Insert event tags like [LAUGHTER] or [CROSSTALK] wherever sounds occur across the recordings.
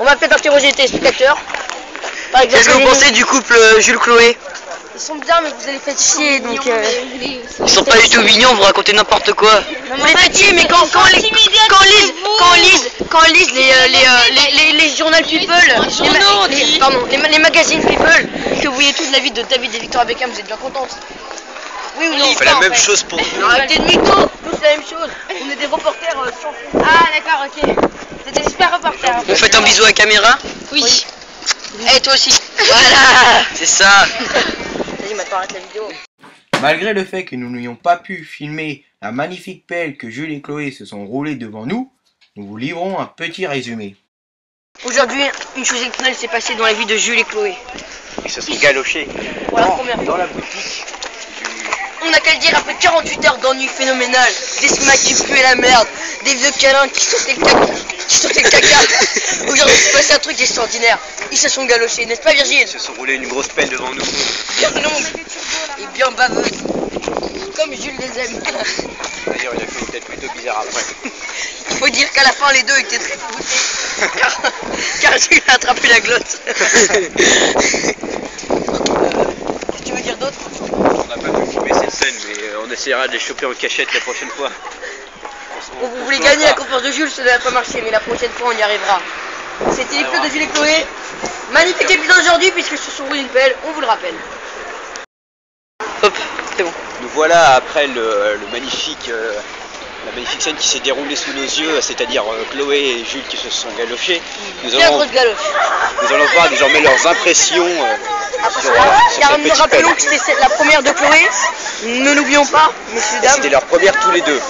On va peut-être interroger les téléspectateurs. Par exemple, Qu'est-ce que vous les- pensez du couple euh, Jules-Chloé? Ils sont bien, mais vous allez faire chier, donc... euh, Ils sont pas du tout mignons, vous racontez n'importe quoi. On est petits, mais quand, quand, les, quand on lise, quand on lise, quand on lise les, euh, les, euh, les, les, les journaux People, les, ma- les- pardon, les, ma- les magazines People, que vous voyez toute la vie de David et Victoria Beckham, vous êtes bien contente Oui ou non On fait la même chose pour nous. Arrêtez de mytho, tous la même chose. On est des reporters euh, sans fond. Ah d'accord, ok. C'est des super reporters. Vous faites un bisou à la caméra Oui. Et toi aussi. Voilà [LAUGHS] C'est ça Vas-y, maintenant arrête la vidéo. Malgré le fait que nous n'ayons pas pu filmer la magnifique pelle que Jules et Chloé se sont roulés devant nous, nous vous livrons un petit résumé. Aujourd'hui, une chose exceptionnelle s'est passée dans la vie de Jules et Chloé. Ils se sont galochés. Fois. Dans la boutique. On a qu'à le dire après 48 heures d'ennui phénoménal, des smacks qui puaient la merde, des vieux câlins qui sautaient le caca. Qui sautaient le caca. [LAUGHS] Aujourd'hui, c'est passé un truc extraordinaire. Ils se sont galochés, n'est-ce pas Virgile? Ils se sont roulés une grosse pelle devant nous. Bien longue et bien baveuse. Comme Jules les aime. D'ailleurs, il a fait une tête plutôt bizarre après. Il faut dire qu'à la fin, les deux étaient très foutés. [LAUGHS] Car, car Jules a attrapé la glotte. [LAUGHS] Qu'est-ce que tu veux dire d'autre On n'a pas pu filmer cette scène, mais euh, on essaiera de les choper en cachette la prochaine fois. Vous voulez gagner la confiance de Jules, ça n'a pas marché, mais la prochaine fois on y arrivera. C'était l'épisode de Jules et Chloé. Magnifique épisode aujourd'hui puisque ce sont roulés une pelle, on vous le rappelle. Hop, c'est bon. Nous voilà après le, le magnifique, euh, la magnifique scène qui s'est déroulée sous nos yeux, c'est-à-dire euh, Chloé et Jules qui se sont galochés. Nous allons, nous allons voir désormais leurs impressions euh, Après sur, ça, euh, sur rappelons que c'était la première de Chloé. Ne l'oublions pas, messieurs dames. C'était leur première tous les deux.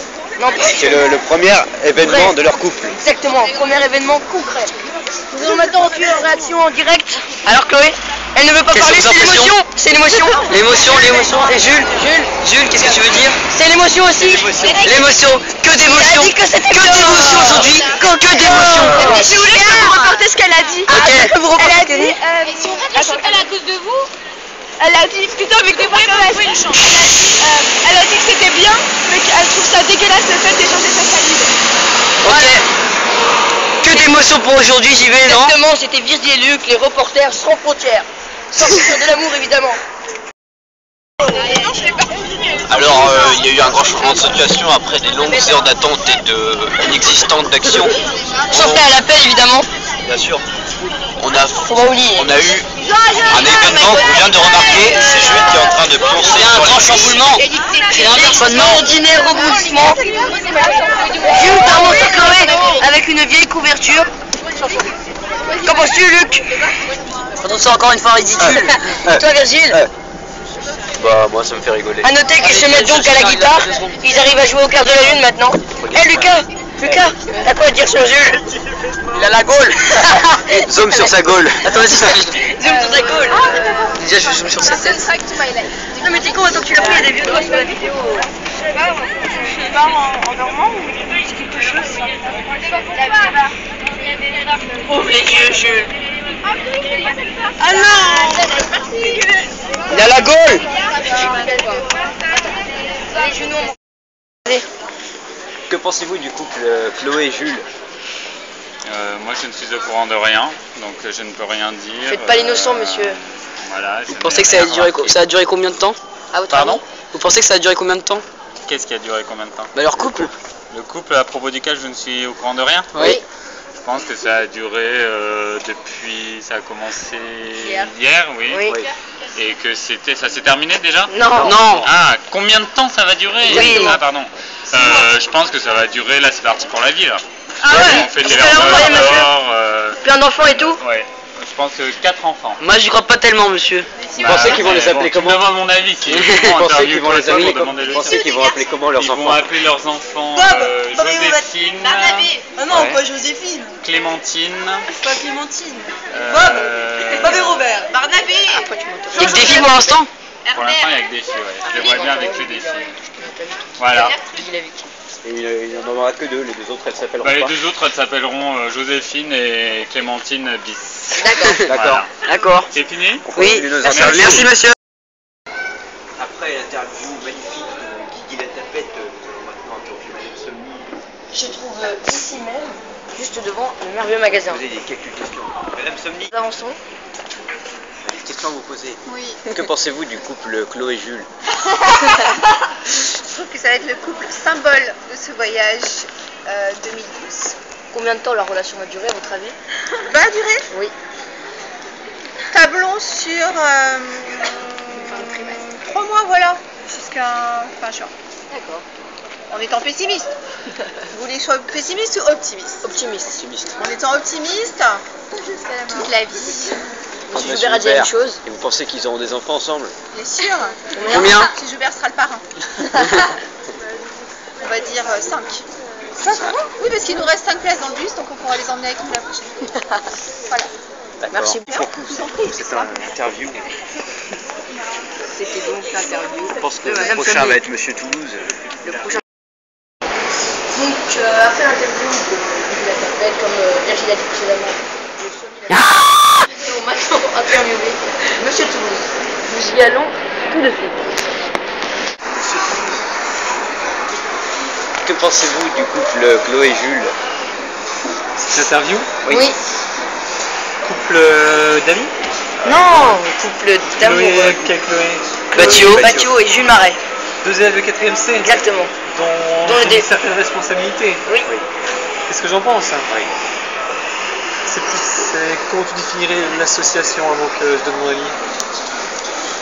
C'est le, le premier événement de leur couple. Exactement, premier événement concret. Nous allons maintenant suivre une réaction en direct. Alors Chloé, elle ne veut pas parler, c'est l'émotion. C'est l'émotion. L'émotion, l'émotion. Et Jules Jules, Jules, qu'est-ce que tu veux dire c'est l'émotion aussi. L'émotion Que d'émotion Elle a dit que c'était Que bien. d'émotion aujourd'hui Que, que d'émotion Je voulais que vous reporter ce qu'elle a dit. Ah, Ok. je peux vous Elle a dit, si on fait la chapelle à cause de vous, elle a dit, putain, mais que vraiment, elle a dit, euh, elle a dit que c'était bien, mais qu'elle trouve ça dégueulasse le fait d'échanger sa salive. Ok. Que d'émotion pour aujourd'hui, j'y vais, non Exactement, c'était Virgile et Luc, les reporters sans frontières. Sans frontières de l'amour, évidemment. Alors, euh, il y a eu un grand changement de situation après des longues heures d'attente et de inexistantes d'actions. Sans faire à l'appel, évidemment. Bien sûr. On a, on a eu un événement qu'on vient de remarquer, c'est Jules qui est en train de pioncer un sur grand chamboulement C'est un Extraordinaire rebondissement. Jules Chloé avec une vieille couverture. Qu'en penses-tu, Luc? Je trouve ça encore une fois ridicule Et Toi, Virgile. Bah, moi ça me fait rigoler. À noter qu'ils se mettent donc à la guitare. Ils arrivent à jouer au quart de la lune maintenant. Eh Lucas Lucas T'as quoi à dire sur Jules Il a la gaule Zoom sur sa gaule. Attends, vas-y, je Zoom sur sa colle. Déjà, je zoome sur cette tête. Non mais t'es con, attends que tu l'as pris, il y a des vieux doigts sur la vidéo. Ouvre les yeux, Jules. Ah non Il a la gaule Les genoux en Que pensez-vous du couple euh, Chloé et Jules? Euh, moi, je ne suis au courant de rien, donc euh, je ne peux rien dire. Faites pas l'innocent, Euh, monsieur. Voilà. Vous pensez que ça a, duré, co- ça a duré combien de temps? À votre Pardon? Avis Vous pensez que ça a duré combien de temps? Qu'est-ce qui a duré combien de temps? Bah leur couple Le couple à propos duquel je ne suis au courant de rien Oui. Je pense que ça a duré euh, depuis. Ça a commencé Hier. oui. Oui. Et que c'était. Ça s'est terminé déjà Non. Non Ah, combien de temps ça va durer Oui. Ah, pardon. Euh, je pense que ça va durer. Là, c'est parti pour la vie, là. Ah ouais On fait des. Euh, plein d'enfants et tout. ouais. Je pense que 4 enfants. Moi j'y crois pas tellement monsieur. Vous pensez qu'ils vont les Bah, appeler bon, comment me demandes mon avis, si Vous pensez qu'ils vont les appeler comment Vous pensez qu'ils vont appeler comment leurs Ils vont enfants appeler leurs enfants Bob, euh, Bob et Joséphine, Ah non, Ouais. pas Joséphine, Clémentine, pas Clémentine. euh, Bob et Robert. Barnabé Il y a que des filles pour l'instant Pour l'instant, il n'y a que des filles, ouais. Je les vois bien avec que des filles. Voilà. Et il il en aura que deux, les deux autres elles s'appelleront Bah, les pas. deux autres, elles s'appelleront euh, Joséphine et Clémentine bis. D'accord. D'accord. Voilà. D'accord. C'est fini? Oui. Merci, monsieur. Après l'interview magnifique de Guigui la Tapette, nous allons maintenant Somni. Je trouve euh, ici même juste devant le merveilleux magasin. Vous avez des quelques questions. Madame Somni, Nous avançons. Des questions à vous poser. Oui. Que pensez-vous du couple Chloé et Jules [LAUGHS] Je trouve que ça va être le couple symbole de ce voyage euh, 2012. Combien de temps la relation va durer à votre avis? Va durer? Oui. Tablons sur euh, trois mois, voilà, jusqu'à fin juin. D'accord. En étant pessimiste. [LAUGHS] Vous voulez que je sois pessimiste ou optimiste? Optimiste. Optimiste. En étant optimiste, toute la vie. Monsieur Joubert a dit la même chose. Et vous pensez qu'ils auront des enfants ensemble Bien sûr. Combien Si Joubert sera le parrain. [LAUGHS] On va dire 5. Oui, parce qu'il nous reste 5 places dans le bus, donc on pourra les emmener avec nous la prochaine. [LAUGHS] Voilà. Merci Pour vous, c'est un interview. C'était donc l'interview. Je pense que le Madame prochain Sommier. va être Monsieur Toulouse. Le prochain. Donc, euh, après l'interview de Nicolas Tapet, comme euh, Virginie a dit précédemment, Nous maintenant [LAUGHS] interviewer Monsieur Toulouse. Nous y allons tout de suite. Que pensez-vous du couple Chloé et Jules? Cette interview? Oui. Couple euh, d'amis? Non, couple d'amour. Chloé, Chloé. Baptio et Jules Marais. Deux élèves de 4ème C Exactement. dont Dans dé- une certaine responsabilité. Oui. Qu'est-ce que j'en pense? Oui. C'est comment tu définirais l'association avant que je donne mon avis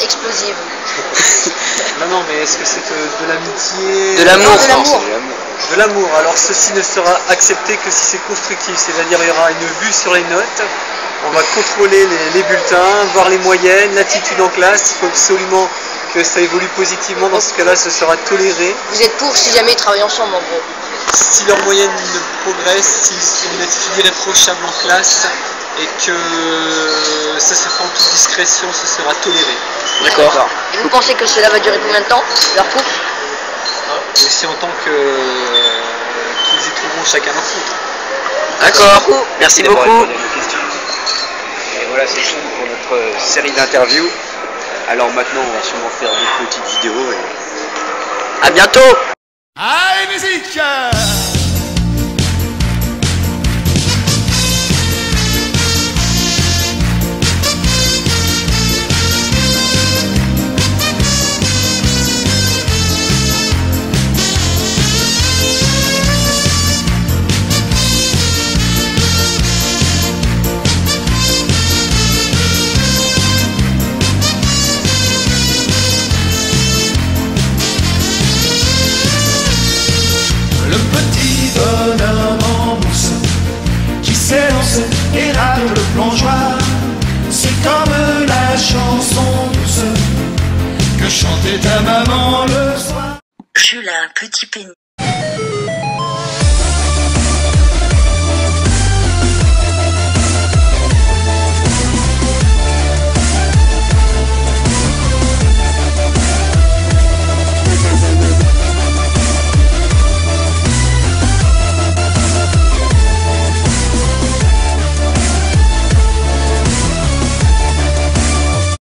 Explosive. [LAUGHS] Non, non, mais est-ce que c'est de l'amitié De l'amour. de l'amour. C'est l'amour. De l'amour. Alors ceci ne sera accepté que si c'est constructif, c'est-à-dire il y aura une vue sur les notes, on va contrôler les, les bulletins, voir les moyennes, l'attitude en classe, il faut absolument que ça évolue positivement, dans ce cas-là ce sera toléré. Vous êtes pour si jamais ils travaillent ensemble en gros. Si leur moyenne ne progresse, s'ils attitude irréprochable en classe et que ça se fait en toute discrétion, ce sera toléré. D'accord. Et vous pensez que cela va durer combien de temps Leur couple? Mais c'est en tant que qu'ils y trouveront chacun leur compte. D'accord. Merci d'avoir beaucoup. répondu à nos questions. Et voilà, c'est tout pour notre euh, série d'interviews. Alors maintenant, on va sûrement faire des petites vidéos. Et... À bientôt. Jules a un petit pénis.